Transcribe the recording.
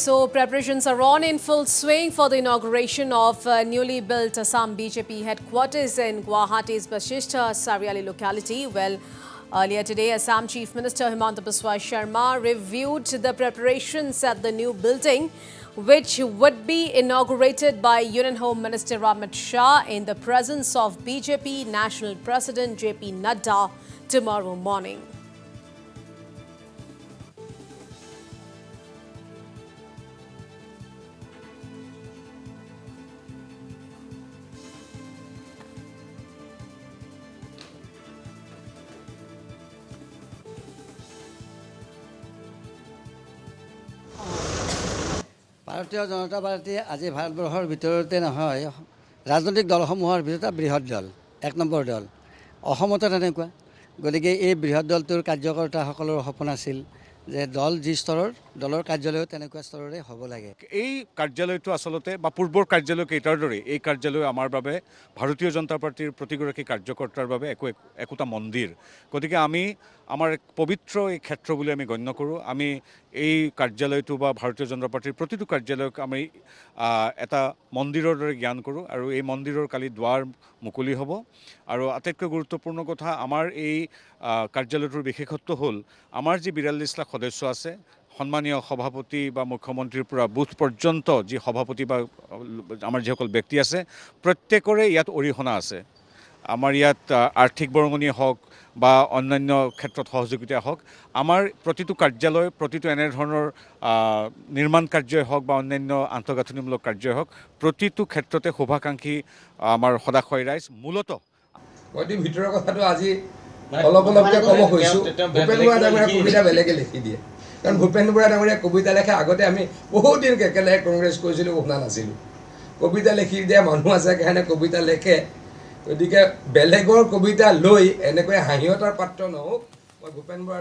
So preparations are on in full swing for the inauguration of uh, newly built Assam BJP headquarters in Guwahati's Bashishta Sariali locality. Well, earlier today, Assam Chief Minister Himanta Biswa Sharma reviewed the preparations at the new building, which would be inaugurated by Union Home Minister Amit Shah in the presence of BJP National President JP Nadda tomorrow morning. ভাৰতীয় জনতা party আজি ভাৰতবৰ্ষৰ ভিতৰতে নহয় ৰাজনৈতিক দলসমূহৰ ভিতৰত বৃহৎ দল এক নম্বৰ দল। অসমতো তেনেকুৱা। গতিকে এই বৃহৎ দলটোৰ কাৰ্যকৰ্তাসকলৰ সপোন আছিল যে দল যি স্তৰৰ দলৰ কাৰ্যালয়ো তেনেকুৱা স্তৰৰে হ'ব লাগে। এই কাৰ্যালয়টো আচলতে বা পূৰ্বৰ কাৰ্যালয় কেইটাৰ দৰে এই কাৰ্যালয় আমাৰ বাবে ভাৰতীয় জনতা পাৰ্টীৰ প্ৰতিগৰাকী কাৰ্যকৰ্তাৰ বাবে একো একোটা মন্দিৰ। গতিকে আমি আমাৰ এক পবিত্ৰ এই ক্ষেত্ৰ বুলি আমি গণ্য কৰোঁ। আমি এই কাৰ্যালয়টো বা ভাৰতীয় জনতা পাৰ্টীৰ প্ৰতিটো কাৰ্যালয়ক আমি এটা মন্দিৰৰ দৰে জ্ঞান কৰোঁ আৰু এই মন্দিৰৰ কালি দুৱাৰ মুকলি হ'ব। আৰু আটাইতকৈ গুৰুত্বপূৰ্ণ কথা আমাৰ এই কাৰ্যালয়টোৰ বিশেষত্ব হ'ল আমাৰ যি বিৰাল্লিছ লাখ সদস্য আছে। সন্মানীয় সভাপতি বা মুখ্যমন্ত্ৰীৰ পৰা বুথ পৰ্যন্ত যি সভাপতি বা আমাৰ যিসকল ব্যক্তি আছে প্ৰত্যেকৰে ইয়াত অৰিহণা আছে। আমাৰ ইয়াত আৰ্থিক বৰঙণিয়ে হওক বা অন্যান্য ক্ষেত্ৰত সহযোগিতা হওক আমাৰ প্ৰতিটো কাৰ্যালয় প্ৰতিটো এনেধৰণৰ নিৰ্মাণ কাৰ্যই হওক বা অন্যান্য আন্তঃগাঁথনিমূলক কাৰ্যই হওক প্ৰতিটো ক্ষেত্ৰতে শুভাকাংক্ষী আমাৰ সদাশয় ৰাইজ। মূলতঃ ভিতৰৰ কথাটো আজি অলপ অলপকৈ ক'ব কৈছোঁ। ভূপেন বৰা ডাঙৰীয়া কবিতা বেলেগে লিখি দিয়ে। কাৰণ ভূপেন বৰা ডাঙৰীয়া কবিতা লেখে আগতে আমি বহুত দিন একেলগে কংগ্ৰেছ কৰিছিলোঁ শুনা নাছিলোঁ। কবিতা লিখি দিয়া মানুহ আছে কাৰণে কবিতা লেখে। গতিকে বেলেগৰ কবিতা লৈ এনেকৈ হাঁহিয়তাৰ পাত্ৰ নহওক। মই ভূপেন বৰা